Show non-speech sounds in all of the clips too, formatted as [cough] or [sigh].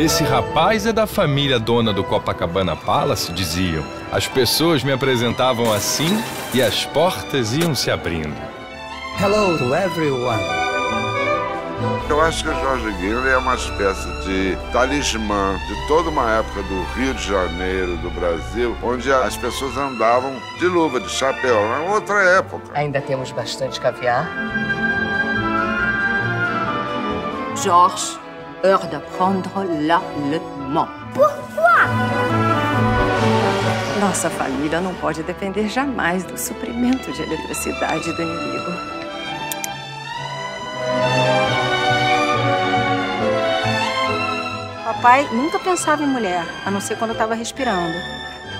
Esse rapaz é da família dona do Copacabana Palace, diziam. As pessoas me apresentavam assim e as portas iam se abrindo. Hello to everyone. Eu acho que o Jorge Guilherme é uma espécie de talismã de toda uma época do Rio de Janeiro, do Brasil, onde as pessoas andavam de luva, de chapéu. É outra época. Ainda temos bastante caviar. Georges, heure de prendre l'allemand. Pourquoi? Nossa família não pode depender jamais do suprimento de eletricidade do inimigo. Papai nunca pensava em mulher, a não ser quando estava respirando.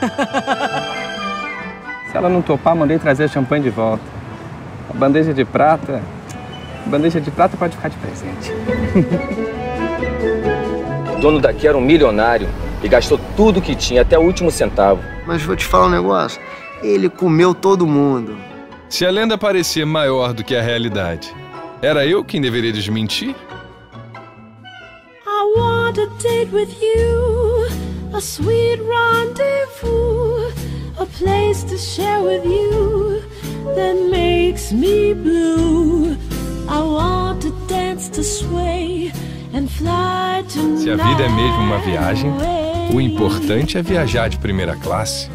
[laughs] Se ela não topar, mandei trazer champanhe de volta. A bandeja de prata. A bandeja de prata pode ficar de presente. [laughs] o dono daqui era um milionário e gastou tudo que tinha, até o último centavo. Mas vou te falar um negócio: ele comeu todo mundo. Se a lenda parecia maior do que a realidade, era eu quem deveria desmentir? I want a date with you, a sweet rendezvous, a place to share with you that makes me blue. I want to dance to sway. Se a vida é mesmo uma viagem, o importante é viajar de primeira classe.